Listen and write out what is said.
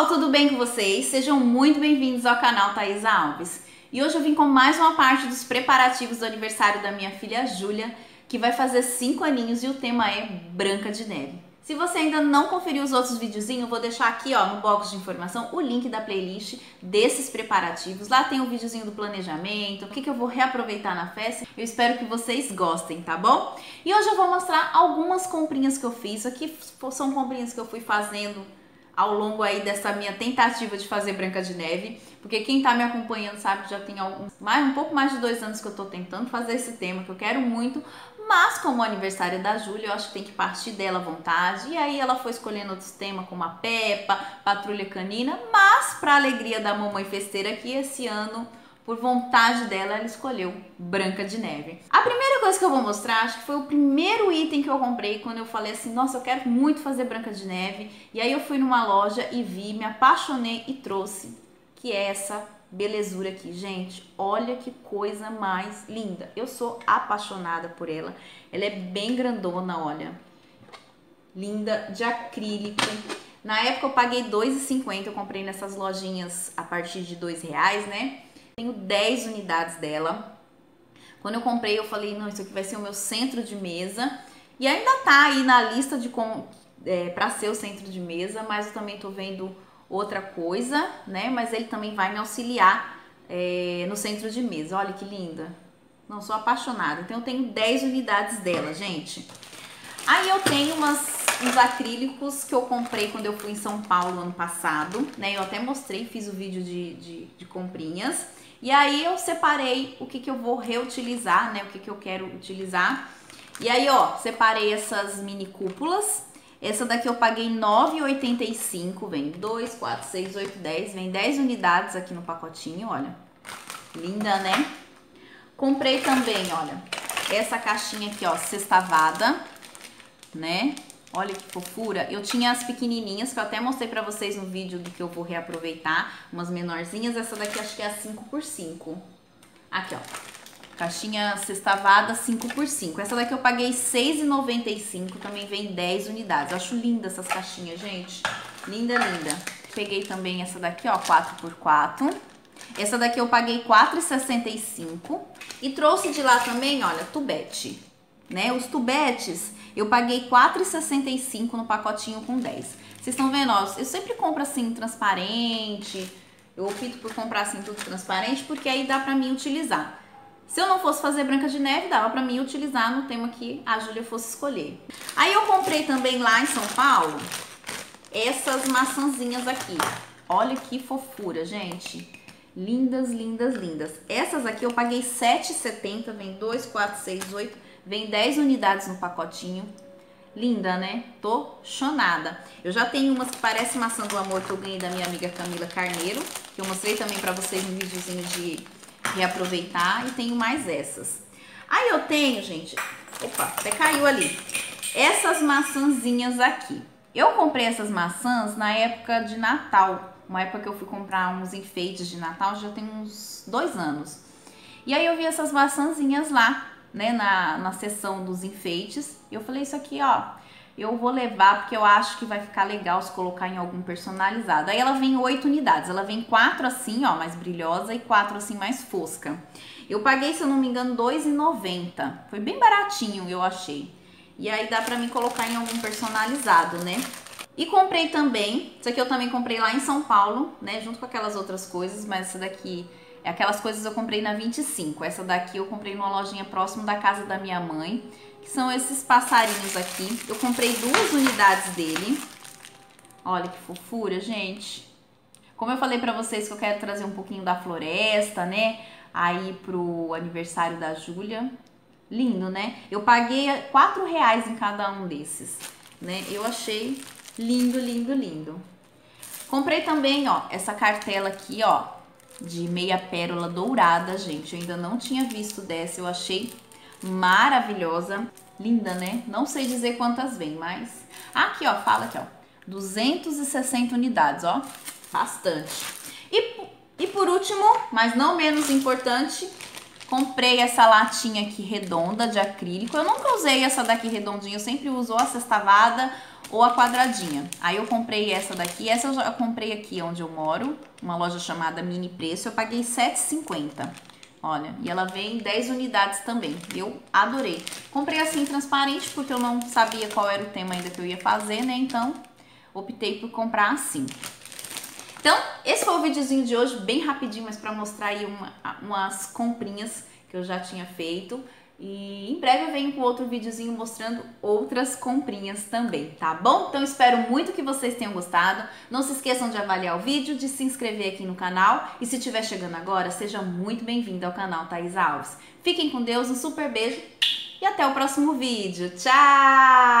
pessoal, tudo bem com vocês? Sejam muito bem-vindos ao canal Thaisa Alves. E hoje eu vim com mais uma parte dos preparativos do aniversário da minha filha Júlia, que vai fazer 5 aninhos e o tema é Branca de Neve. Se você ainda não conferiu os outros videozinhos, eu vou deixar aqui ó, no box de informação o link da playlist desses preparativos. Lá tem o videozinho do planejamento, o que, que eu vou reaproveitar na festa. Eu espero que vocês gostem, tá bom? E hoje eu vou mostrar algumas comprinhas que eu fiz. Aqui são comprinhas que eu fui fazendo ao longo aí dessa minha tentativa de fazer Branca de Neve, porque quem tá me acompanhando sabe que já tem mais, um pouco mais de dois anos que eu tô tentando fazer esse tema, que eu quero muito, mas como aniversário da Júlia, eu acho que tem que partir dela à vontade, e aí ela foi escolhendo outros temas como a Peppa, Patrulha Canina, mas pra alegria da mamãe festeira aqui, esse ano por vontade dela, ela escolheu Branca de Neve. A primeira coisa que eu vou mostrar, acho que foi o primeiro item que eu comprei quando eu falei assim, nossa, eu quero muito fazer Branca de Neve. E aí eu fui numa loja e vi, me apaixonei e trouxe, que é essa belezura aqui. Gente, olha que coisa mais linda. Eu sou apaixonada por ela. Ela é bem grandona, olha. Linda, de acrílico. Na época eu paguei R$2,50, eu comprei nessas lojinhas a partir de 2,00 reais, né? Tenho 10 unidades dela. Quando eu comprei, eu falei, não, isso aqui vai ser o meu centro de mesa. E ainda tá aí na lista de é, para ser o centro de mesa, mas eu também tô vendo outra coisa, né? Mas ele também vai me auxiliar é, no centro de mesa. Olha que linda. Não, sou apaixonada. Então eu tenho 10 unidades dela, gente. Aí eu tenho umas, uns acrílicos que eu comprei quando eu fui em São Paulo ano passado, né? Eu até mostrei, fiz o vídeo de, de, de comprinhas. E aí eu separei o que, que eu vou reutilizar, né? O que, que eu quero utilizar. E aí, ó, separei essas mini cúpulas. Essa daqui eu paguei R$ 9,85. Vem 2, 4, 6, 8, 10. Vem 10 unidades aqui no pacotinho, olha. Linda, né? Comprei também, olha, essa caixinha aqui, ó, sextavada, né? Olha que fofura. Eu tinha as pequenininhas, que eu até mostrei pra vocês no vídeo do que eu vou reaproveitar. Umas menorzinhas. Essa daqui acho que é a 5x5. Aqui, ó. Caixinha sextavada 5x5. Essa daqui eu paguei R$6,95. Também vem 10 unidades. Eu acho linda essas caixinhas, gente. Linda, linda. Peguei também essa daqui, ó, 4x4. Essa daqui eu paguei R$4,65. E trouxe de lá também, olha, tubete. Né? Os tubetes eu paguei R$4,65 no pacotinho com 10. Vocês estão vendo, ó, eu sempre compro assim transparente, eu opto por comprar assim tudo transparente, porque aí dá pra mim utilizar. Se eu não fosse fazer Branca de Neve, dava pra mim utilizar no tema que a Júlia fosse escolher. Aí eu comprei também lá em São Paulo, essas maçãzinhas aqui. Olha que fofura, gente. Lindas, lindas, lindas. Essas aqui eu paguei R$7,70, vem 2, 4, 6, 8... Vem 10 unidades no pacotinho. Linda, né? Tô chonada. Eu já tenho umas que parece maçã do amor que eu ganhei da minha amiga Camila Carneiro, que eu mostrei também pra vocês no videozinho de reaproveitar. E tenho mais essas. Aí eu tenho, gente... Opa, até caiu ali. Essas maçãzinhas aqui. Eu comprei essas maçãs na época de Natal. Uma época que eu fui comprar uns enfeites de Natal, já tem uns dois anos. E aí eu vi essas maçãzinhas lá né, na, na sessão dos enfeites. Eu falei, isso aqui, ó, eu vou levar porque eu acho que vai ficar legal se colocar em algum personalizado. Aí ela vem oito unidades, ela vem quatro assim, ó, mais brilhosa e quatro assim mais fosca. Eu paguei, se eu não me engano, R$2,90. Foi bem baratinho, eu achei. E aí dá pra mim colocar em algum personalizado, né? E comprei também, isso aqui eu também comprei lá em São Paulo, né, junto com aquelas outras coisas, mas essa daqui aquelas coisas eu comprei na 25. Essa daqui eu comprei numa lojinha próximo da casa da minha mãe, que são esses passarinhos aqui. Eu comprei duas unidades dele. Olha que fofura, gente. Como eu falei pra vocês que eu quero trazer um pouquinho da floresta, né? Aí pro aniversário da Júlia. Lindo, né? Eu paguei quatro reais em cada um desses, né? Eu achei lindo, lindo, lindo. Comprei também, ó, essa cartela aqui, ó, de meia pérola dourada, gente. Eu ainda não tinha visto dessa, eu achei maravilhosa. Linda, né? Não sei dizer quantas vem, mas... Aqui, ó, fala aqui, ó. 260 unidades, ó. Bastante. E, e por último, mas não menos importante, comprei essa latinha aqui redonda de acrílico. Eu nunca usei essa daqui redondinha, eu sempre uso a sextavada ou a quadradinha. Aí eu comprei essa daqui, essa eu já comprei aqui onde eu moro, uma loja chamada Mini Preço, eu paguei R$7,50. Olha, e ela vem 10 unidades também. Eu adorei. Comprei assim transparente porque eu não sabia qual era o tema ainda que eu ia fazer, né? Então, optei por comprar assim. Então, esse foi o videozinho de hoje, bem rapidinho, mas para mostrar aí uma, umas comprinhas que eu já tinha feito. E em breve eu venho com outro videozinho mostrando outras comprinhas também, tá bom? Então espero muito que vocês tenham gostado. Não se esqueçam de avaliar o vídeo, de se inscrever aqui no canal. E se estiver chegando agora, seja muito bem-vindo ao canal Thais Alves. Fiquem com Deus, um super beijo e até o próximo vídeo. Tchau!